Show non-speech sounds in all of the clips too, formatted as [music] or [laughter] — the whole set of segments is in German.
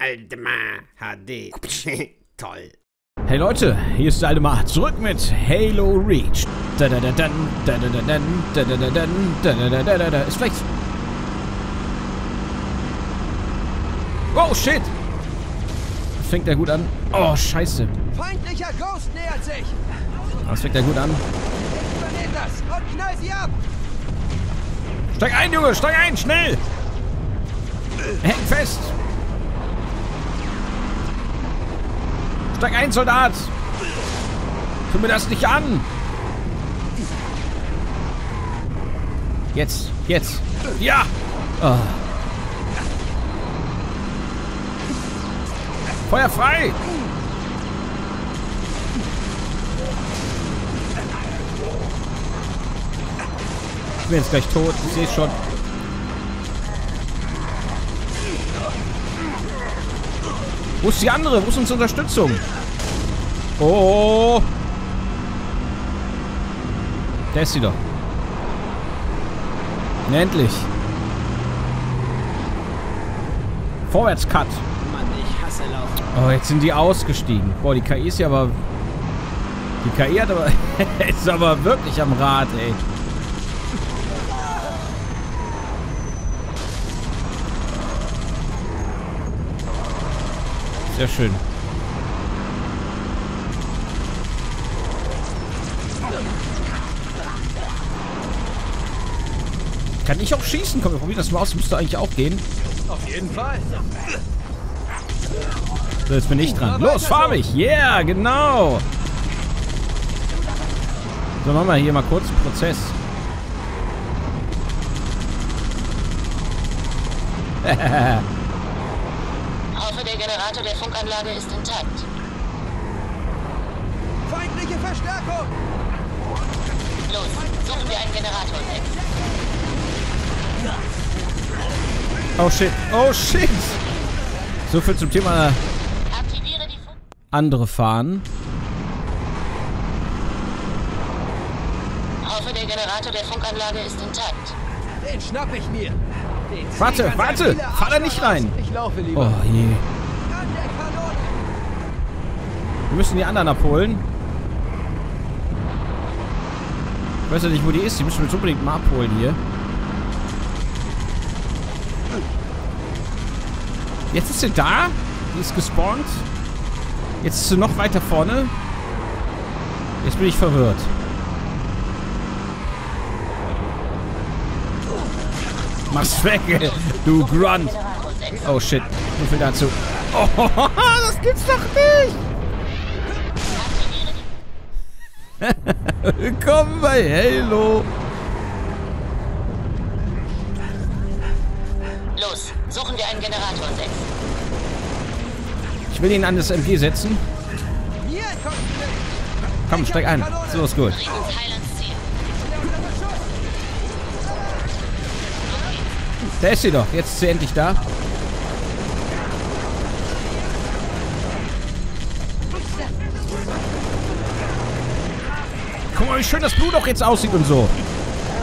Aldemar HD. [laughs] Toll. Hey Leute, hier ist der alte Mar zurück mit Halo Reach. Da da da dann, da da da dann, da da da dann, da da da da da da. Ist vielleicht. Oh shit! Das fängt ja gut an. Oh scheiße. Feindlicher Ghost nähert sich! Das fängt ja gut an. Übernehmt das und knall sie ab! Steig ein, Junge, steig ein, schnell! Häng fest! Steig ein, Soldat! Tu mir das nicht an! Jetzt, jetzt! Ja! Oh. Feuer frei! Ich bin jetzt gleich tot, ich sehe schon. Wo ist die andere? Wo ist unsere Unterstützung? Oh. Da ist sie doch. Endlich. Vorwärts-Cut. Mann, ich hasse Laufen. Oh, jetzt sind die ausgestiegen. Boah, die KI ist ja aber... Die KI hat aber... [laughs] ist aber wirklich am Rad, ey. Sehr schön. Kann ich auch schießen? Komm, wir probieren das mal aus. Müsste eigentlich auch gehen. Auf jeden Fall. So, jetzt bin ich dran. Los, fahr mich! Yeah, genau! So, machen wir hier mal kurz einen Prozess. [laughs] Der Generator der Funkanlage ist intakt. Feindliche Verstärkung! Los, suchen wir einen Generator weg. Oh shit. Oh shit! So viel zum Thema Aktiviere die Funk... andere fahren. Hoffe, der Generator der Funkanlage ist intakt. Den schnapp ich mir. Den Warte, warte, fahr da nicht rein. Ich laufe lieber. Oh je. Wir müssen die anderen abholen. Ich weiß ja nicht, wo die ist. Die müssen wir jetzt unbedingt mal abholen hier. Jetzt ist sie da. Die ist gespawnt. Jetzt ist sie noch weiter vorne. Jetzt bin ich verwirrt. Mach's weg, [laughs] du Grunt. Generator 6. Oh shit. So viel dazu. [laughs] Oh, das gibt's doch nicht. [laughs] Willkommen bei Halo. Los, suchen wir einen Generator 6. Ich will ihn an das MG setzen. Komm, steig ein. So ist gut. Da ist sie doch. Jetzt ist sie endlich da. Wie schön das Blut auch jetzt aussieht und so.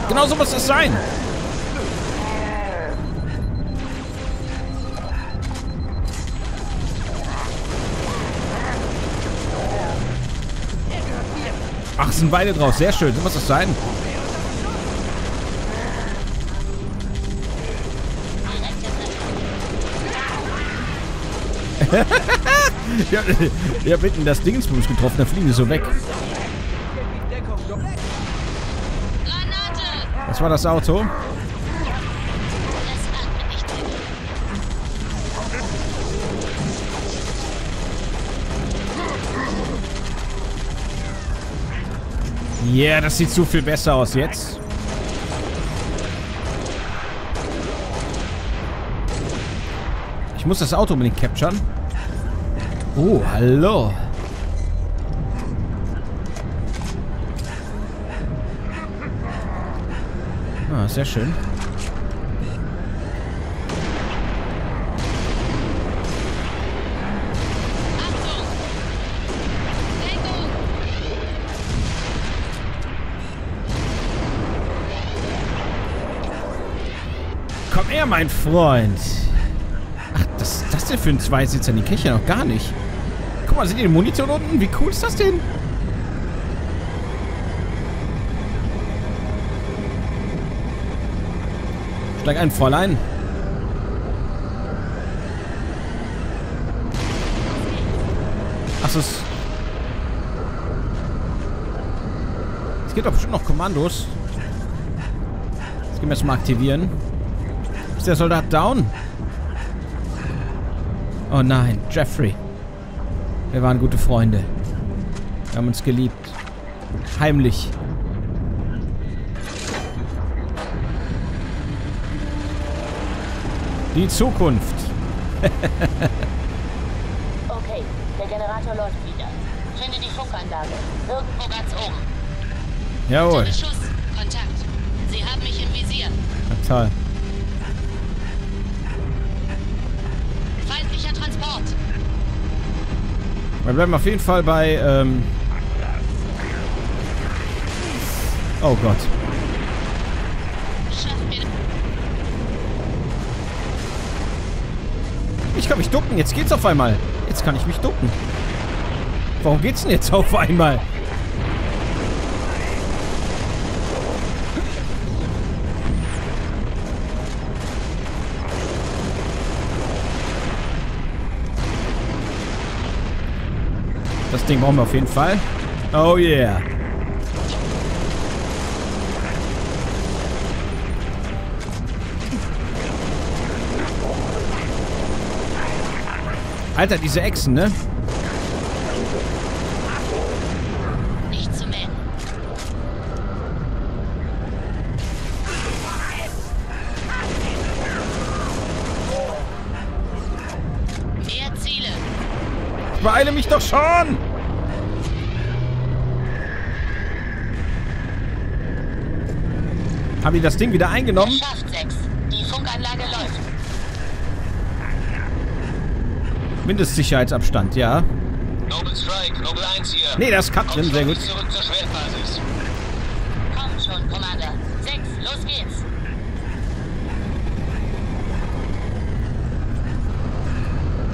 Genau so muss das sein. Ach, es sind beide draus. Sehr schön. So muss das sein. [laughs] Ja, ich hab hinten das Dingsbums getroffen, da fliegen die so weg. Das war das Auto. Mehr. Yeah, das sieht so viel besser aus jetzt. Ich muss das Auto unbedingt capturen. Oh, hallo. Ah, sehr schön. Komm her, mein Freund. Ach, das, das denn für ein Zweisitzer? Die kenne ich ja noch gar nicht. Guck mal, seht ihr den Monitor unten? Wie cool ist das denn? Steig ein, Fräulein. Ach, so, es... Es gibt doch bestimmt noch Kommandos. Das gehen wir jetzt mal aktivieren. Ist der Soldat down? Oh nein, Jeffrey. Wir waren gute Freunde. Wir haben uns geliebt. Heimlich. Die Zukunft. [laughs] Okay, der Generator läuft wieder. Finde die Funkanlage. Irgendwo ganz oben. Jawohl. Beschuss. Kontakt. Sie haben mich im Visier. Toll. Feindlicher Transport. Wir bleiben auf jeden Fall bei, ähm... Oh Gott. Ich kann mich ducken. Jetzt geht's auf einmal. Jetzt kann ich mich ducken. Warum geht's denn jetzt auf einmal? Das Ding brauchen wir auf jeden Fall. Oh yeah. Alter, diese Echsen, ne? Nicht zu melden. Mehr Ziele. Ich beeile mich doch schon! Haben die das Ding wieder eingenommen? Geschafft, 6. Die Funkanlage läuft. Mindestsicherheitsabstand, ja. Noble Strike, Noble 1 hier. Nee, das ist Katrin, sehr gut. Zurück zur Schwertbasis. Kommt schon, Commander. 6. Los geht's.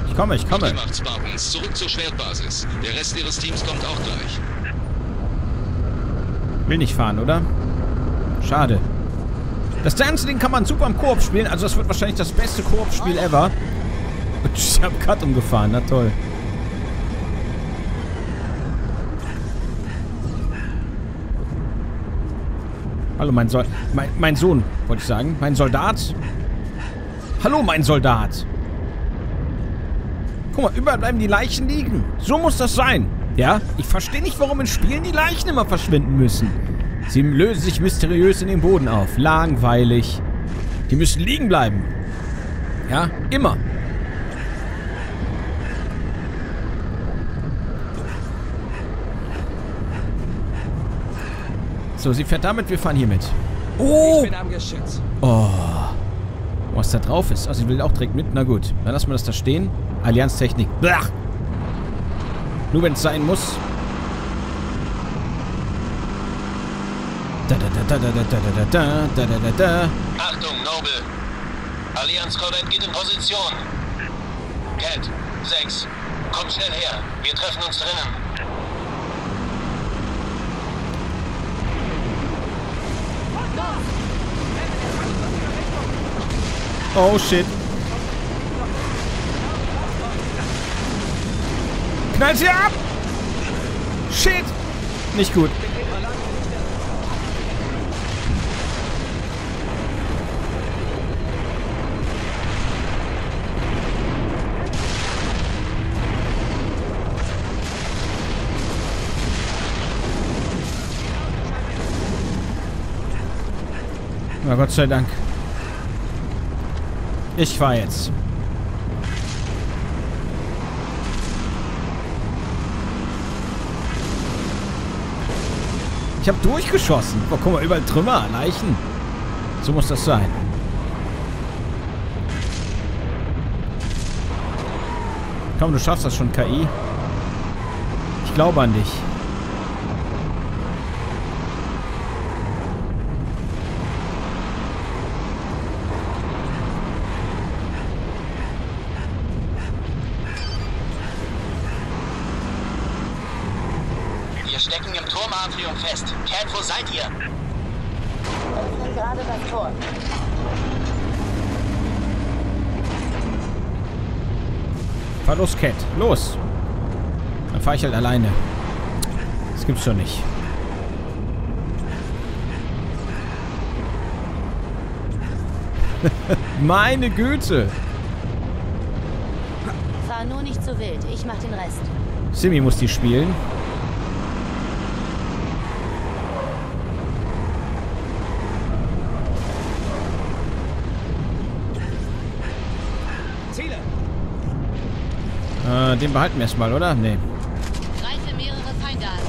Ich komme, ich komme. Gemacht, Spartans. Zurück zur Schwertbasis. Der Rest ihres Teams kommt auch gleich. Will nicht fahren, oder? Schade. Das ganze Ding kann man super im Koop spielen. Also das wird wahrscheinlich das beste Koop-Spiel ever. Ich hab Cut umgefahren, na toll. Hallo, mein Sol... Mein, mein Sohn, wollte ich sagen. Mein Soldat. Hallo, mein Soldat. Guck mal, überall bleiben die Leichen liegen. So muss das sein. Ja? Ich verstehe nicht, warum in Spielen die Leichen immer verschwinden müssen. Sie lösen sich mysteriös in den Boden auf. Langweilig. Die müssen liegen bleiben. Ja? Immer. So, sie fährt damit, wir fahren hier mit. Oh! Ich bin am Geschütz. Oh. Was da drauf ist. Also, sie will auch direkt mit. Na gut. Dann lassen wir das da stehen. Allianztechnik. Blach. Nur wenn es sein muss. Da da da da da da da da da da da da. Achtung, Noble. Allianz-Korvette geht in Position. Cat, 6. Komm schnell her. Wir treffen uns drinnen. Oh shit. Knallt sie ab! Shit! Nicht gut. Na Gott sei Dank. Ich fahr jetzt. Ich habe durchgeschossen. Oh, guck mal, überall Trümmer, Leichen. So muss das sein. Komm, du schaffst das schon, KI. Ich glaube an dich. stecken im Turmatrium fest. Cat, wo seid ihr? Öffnen gerade das Tor. Fahr los, Cat. Los. Dann fahr ich halt alleine. Das gibt's doch nicht. [laughs] Meine Güte. Fahr nur nicht zu wild. Ich mach den Rest. Simi muss die spielen. Äh, den behalten wir erstmal, oder? Nee. Greife mehrere Feinde an.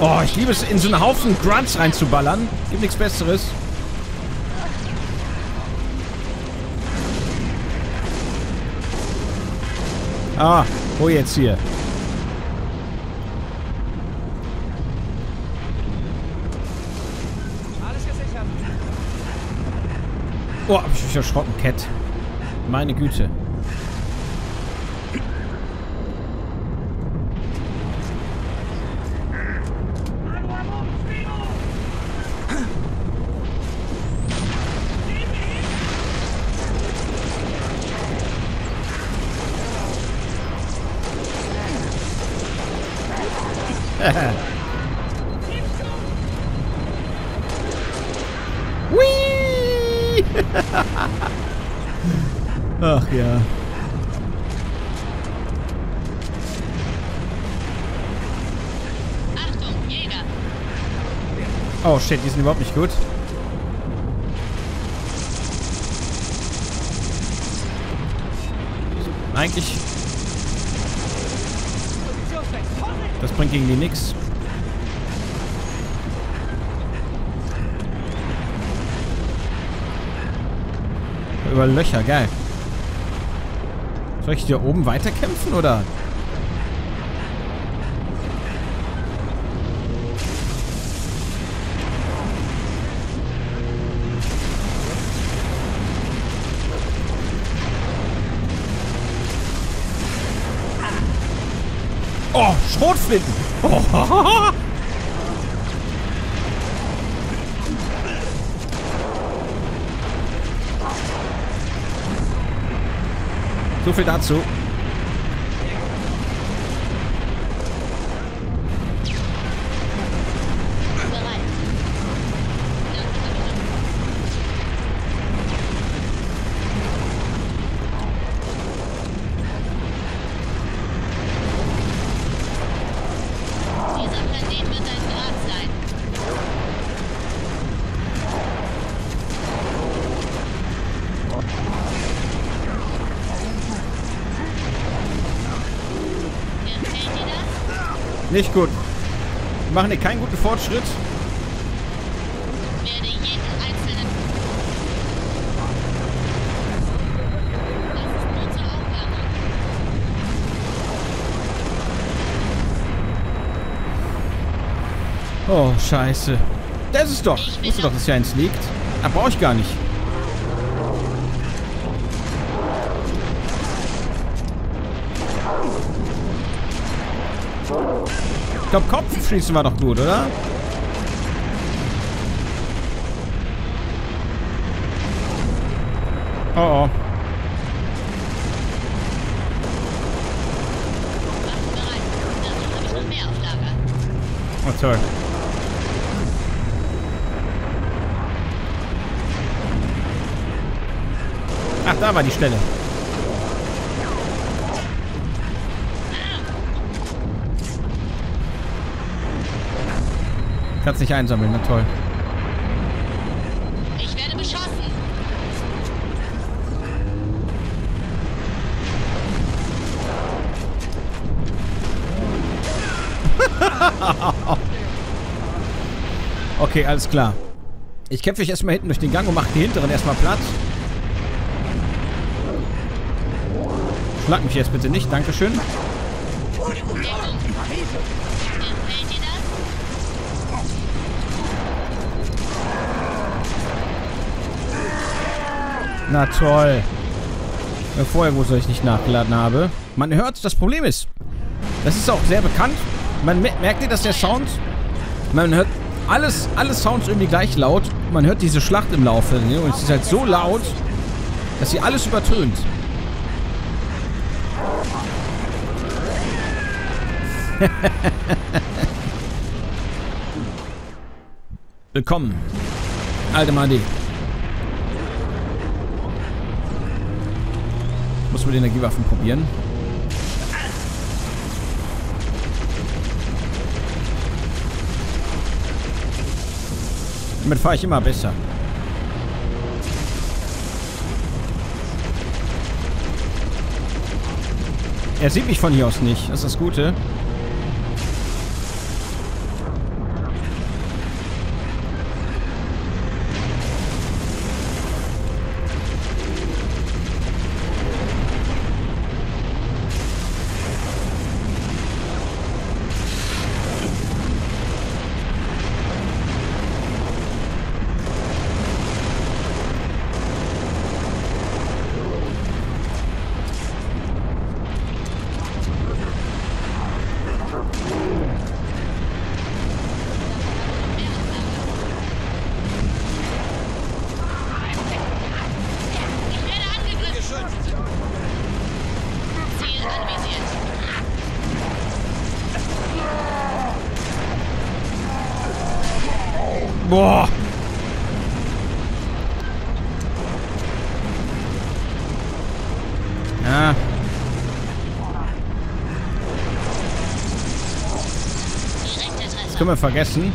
Oh, ich liebe es, in so einen Haufen Grunts reinzuballern. Gibt nichts Besseres. Ah, wo jetzt hier? Oh, hab ich mich erschrocken, Cat. Meine Güte. Whee! [laughs] shit, die sind überhaupt nicht gut. Eigentlich, das bringt gegen die nix. Über Löcher, geil. Soll ich hier oben weiterkämpfen, oder? Schrotflinten. Oh. So viel dazu. Nicht gut. Wir machen hier keinen guten Fortschritt. Oh, scheiße. Das ist doch. Ich wusste doch, dass hier eins liegt. Ah, brauche ich gar nicht. Ich glaube, Kopfschießen war doch gut, oder? Oh, oh. Oh, toll. Ach, da war die Stelle. Kannst nicht einsammeln, na toll. Ich werde beschossen. [laughs] Okay, alles klar. Ich kämpfe mich erstmal hinten durch den Gang und mache die hinteren erstmal platt. Schlag mich jetzt bitte nicht, Dankeschön. Na toll. Ja, vorher, wo ich nicht nachgeladen habe. Man hört, das Problem ist, das ist auch sehr bekannt. Man me- merkt ihr, dass der Sound, man hört alles, alle Sounds irgendwie gleich laut. Man hört diese Schlacht im Laufe. Ne? Und es ist halt so laut, dass sie alles übertönt. [laughs] Willkommen, alte Madi. Muss mit Energiewaffen probieren. Damit fahre ich immer besser. Er sieht mich von hier aus nicht. Das ist das Gute. Boah. Ja. Das können wir vergessen.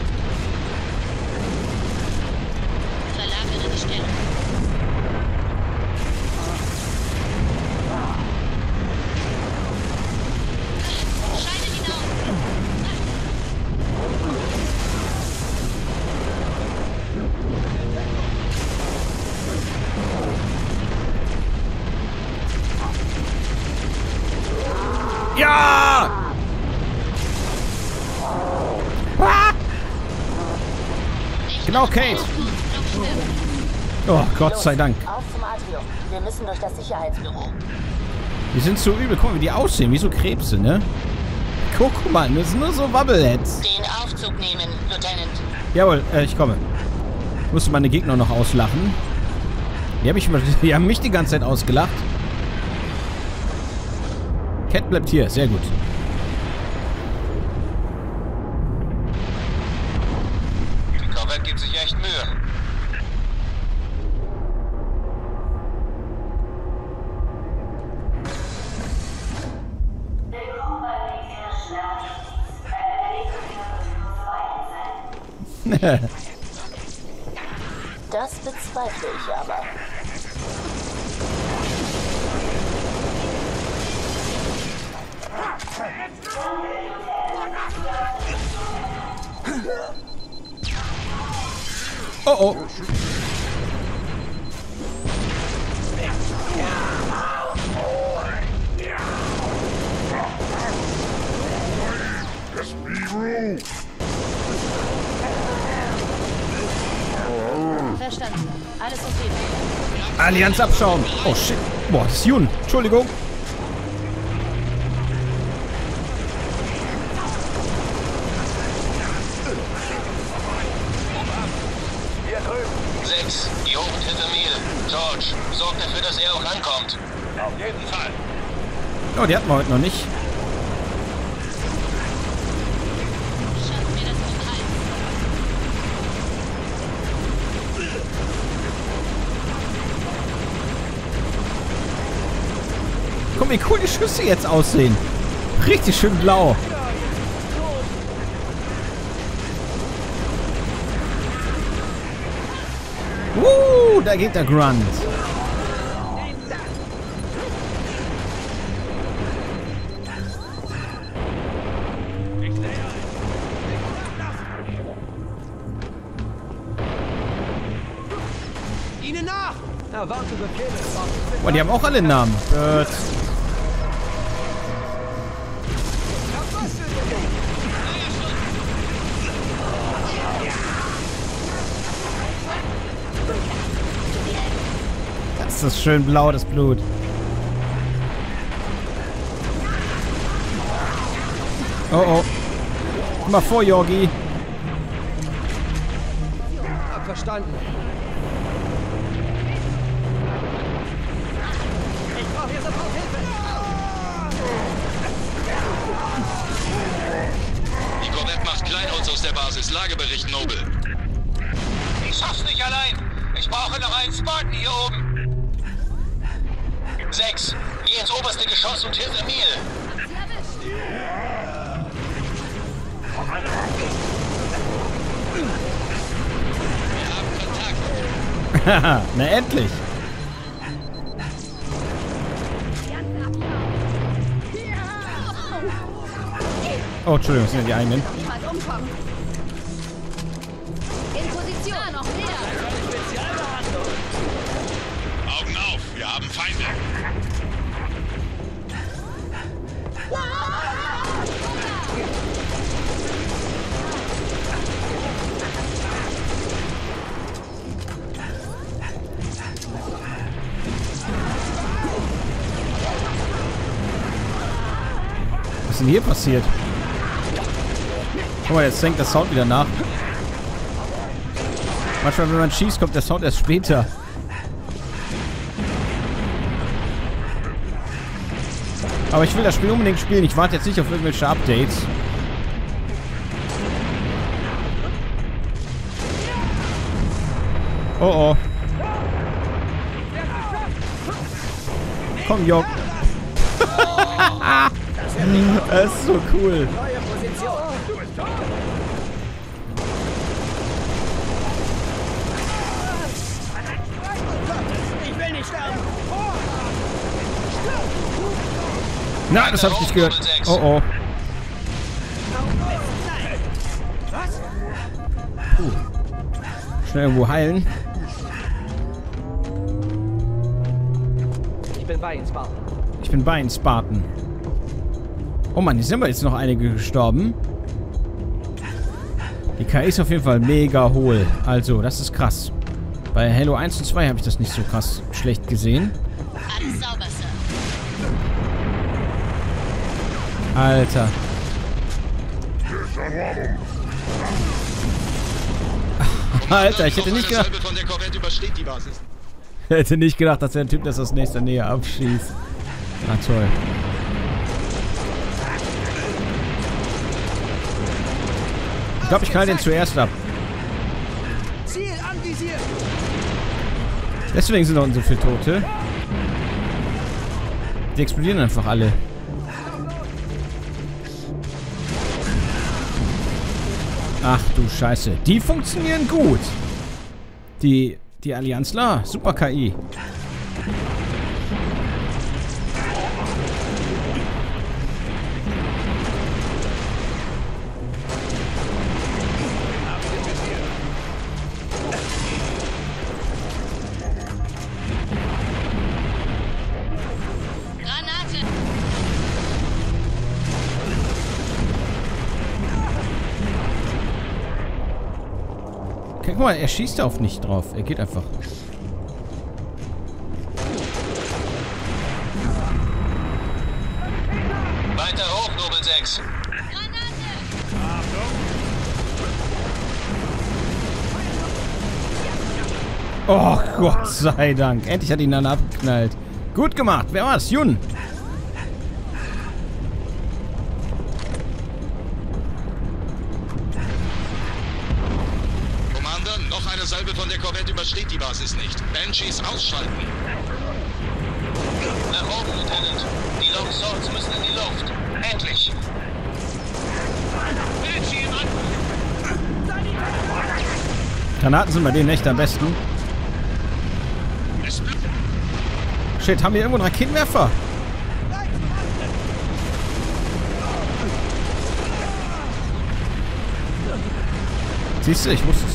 Genau, Kate. Oh, Gott sei Dank. Auf zum Atrium. Wir müssen durch das Sicherheitsbüro. Die sind so übel. Guck mal, wie die aussehen. Wie so Krebse, ne? Guck mal, das sind nur so Wobbleheads. Den Aufzug nehmen, Lieutenant. Jawohl, äh, ich komme. Ich musste meine Gegner noch auslachen. Die, hab ich, [laughs] die haben mich die ganze Zeit ausgelacht. Cat bleibt hier. Sehr gut. Das bezweifle ich aber. Oh, oh. Verstanden. Alles okay. Allianz abschauen. Oh, shit. Boah, das ist Jun. Entschuldigung. Sechs, Jugend hinter mir. George, sorg dafür, dass er auch rankommt. Auf jeden Fall. Oh, die hatten wir heute noch nicht. Schaffen wir das mit Hals. Guck, wie cool die Schüsse jetzt aussehen. Richtig schön blau. Uh, da geht der Grunt. Boah, die haben auch alle Namen. Bird. Das ist schön blau, das Blut. Oh oh. Komm mal vor, Jorgi. Hab verstanden. Ich brauche hier sofort Hilfe. Die Korvette macht Kleinholz aus der Basis. Lagebericht, Noble. Ich schaff's nicht allein. Ich brauche noch einen Spartan hier oben. Sechs. Geh ins oberste Geschoss und hilf Emil. Wir haben Kontakt. Haha, [laughs] na endlich. Oh, Entschuldigung, sind ja die eigenen. Denn hier passiert? Guck mal, jetzt senkt der Sound wieder nach. Manchmal, wenn man schießt, kommt der Sound erst später. Aber ich will das Spiel unbedingt spielen. Ich warte jetzt nicht auf irgendwelche Updates. Oh oh. Komm, Jörg. [laughs] das ist so cool. Na, das habe ich nicht gehört. Oh oh. Schnell irgendwo heilen. Ich bin bei Ihnen, Spartan. Ich bin bei Ihnen, Spartan. Oh Mann, hier sind wir jetzt noch einige gestorben. Die KI ist auf jeden Fall mega hohl. Also, das ist krass. Bei Halo 1 und 2 habe ich das nicht so krass schlecht gesehen. Alter. [laughs] Alter, ich hätte nicht gedacht, [laughs] Basis. hätte nicht gedacht, dass der Typ das aus nächster Nähe abschießt. Na toll. Glaube, ich knall den zuerst ab. Deswegen sind noch so viele Tote. Die explodieren einfach alle. Ach du Scheiße. Die funktionieren gut. Die, die Allianzler. Super KI. Guck mal, er schießt auf nicht drauf. Er geht einfach. Weiter hoch, Nobel 6. Oh Gott sei Dank. Endlich hat ihn dann abgeknallt. Gut gemacht. Wer war's? Jun. Commander, noch eine Salve übersteht die Basis nicht. Banshees ausschalten. Nach oben, Lieutenant. Die Long Swords müssen in die Luft. Endlich. Granaten sind bei denen echt am besten. Shit, haben wir irgendwo einen Raketenwerfer? Siehst du, ich wusste es.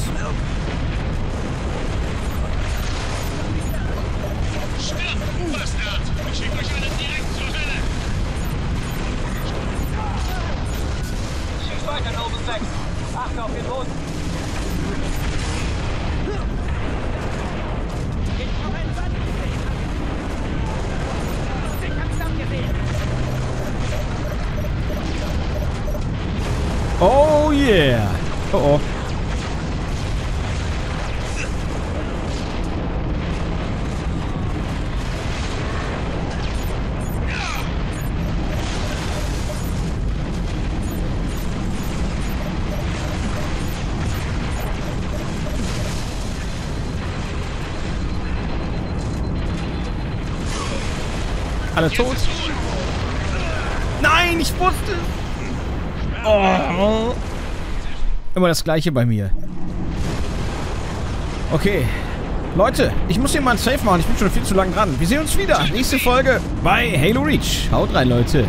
Alle tot? Nein, ich wusste. Oh. Immer das gleiche bei mir. Okay. Leute, ich muss hier mal ein Safe machen. Ich bin schon viel zu lang dran. Wir sehen uns wieder. Nächste Folge bei Halo Reach. Haut rein, Leute.